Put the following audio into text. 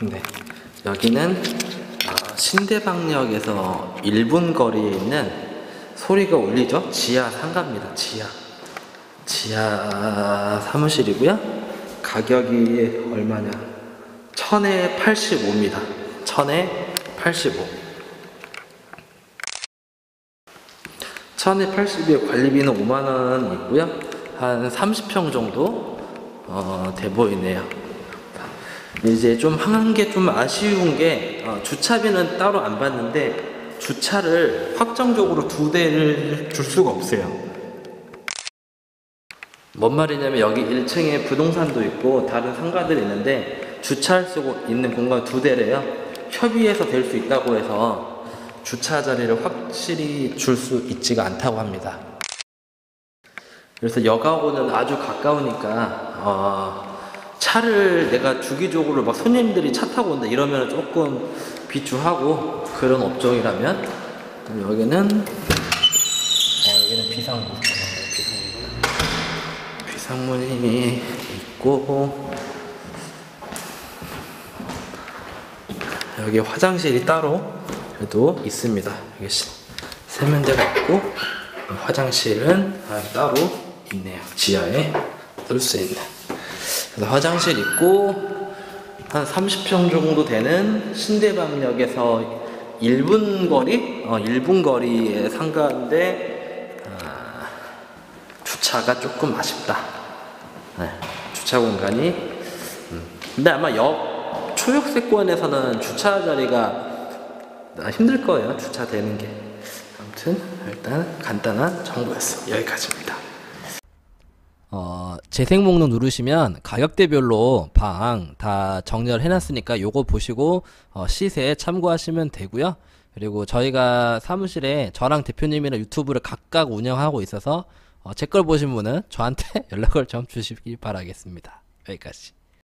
네. 여기는 어, 신대방역에서 1분 거리에 있는 소리가 울리죠? 지하 상가입니다. 지하. 지하 사무실이고요. 가격이 얼마냐? 1000에 85입니다. 1000에 85. 1000에 80에 관리비는 5만원 있고요. 한 30평 정도 어, 돼 보이네요. 이제 좀 한 게 좀 아쉬운 게 어, 주차비는 따로 안 받는데 주차를 확정적으로 두 대를 줄 수가 없어요. 뭔 말이냐면 여기 1층에 부동산도 있고 다른 상가들이 있는데 주차할 수 있는 공간 두 대래요. 협의해서 될 수 있다고 해서 주차 자리를 확실히 줄 수 있지가 않다고 합니다. 그래서 역하고는 아주 가까우니까 어, 차를 내가 주기적으로 막 손님들이 차 타고 온다 이러면 조금 비추하고 그런 업종이라면 여기는 어, 여기는 비상문. 비상문 비상문이 있고 여기 화장실이 따로 그래도 있습니다. 여기 시- 세면대가 있고 화장실은 아, 따로 있네요. 지하에 넣을 수 있는 그래서 화장실 있고 한 30평 정도 되는 신대방역에서 1분 거리? 어, 1분 거리의 상가인데 아, 주차가 조금 아쉽다. 네, 주차 공간이 음. 근데 아마 역 초역세권에서는 주차 자리가 힘들 거예요. 주차되는 게. 아무튼 일단 간단한 정보였어. 여기까지입니다. 어, 재생 목록 누르시면 가격대별로 방 다 정렬 해놨으니까 요거 보시고 어, 시세 참고하시면 되고요. 그리고 저희가 사무실에 저랑 대표님이랑 유튜브를 각각 운영하고 있어서 어, 제 걸 보신 분은 저한테 연락을 좀 주시기 바라겠습니다. 여기까지.